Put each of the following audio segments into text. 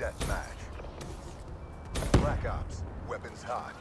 Deathmatch. Black Ops, weapons hot.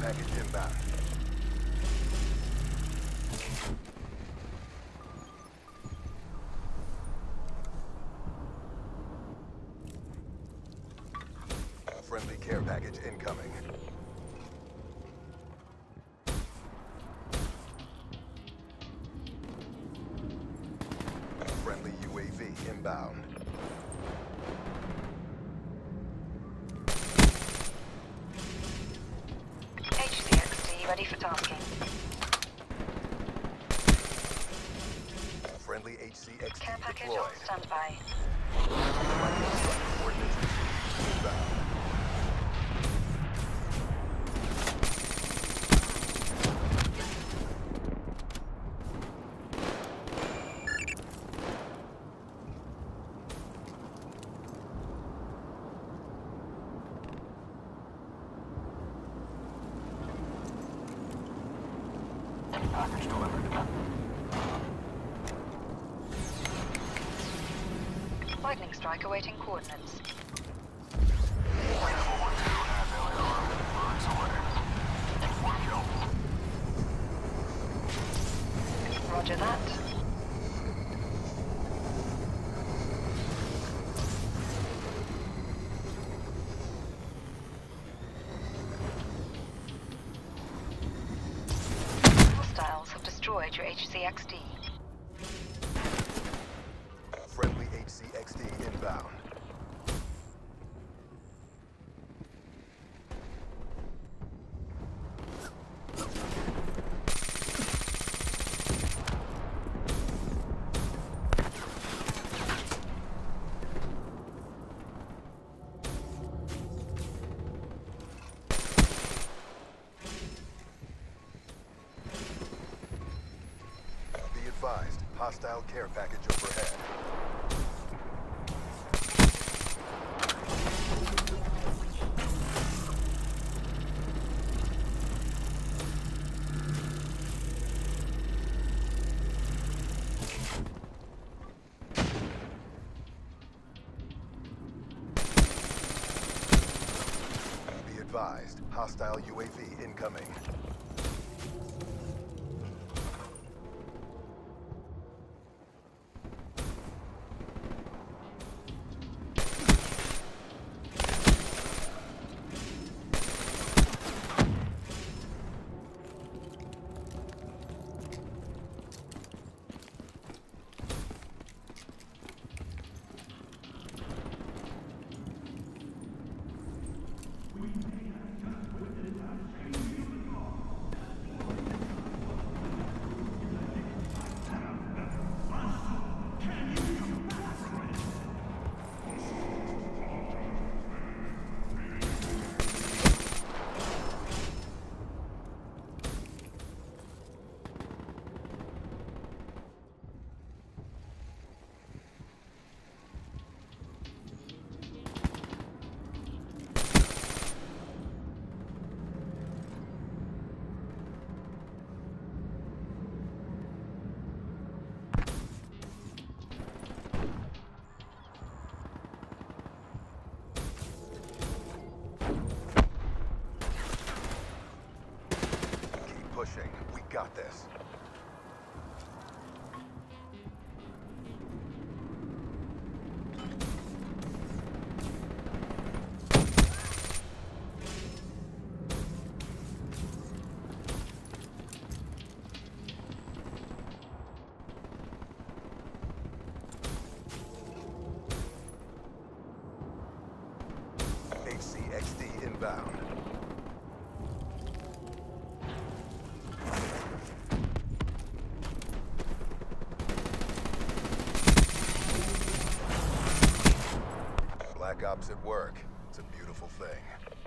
Package inbound. Friendly care package incoming. Friendly UAV inbound. Ready for tasking. Friendly HCXD Care package deployed. on standby. Package delivered. Lightning strike awaiting coordinates. Roger that. Destroyed your HCXD. Friendly HCXD inbound. advised, hostile care package overhead. Advised, hostile UAV incoming. This. HCXD Ops at work. It's a beautiful thing.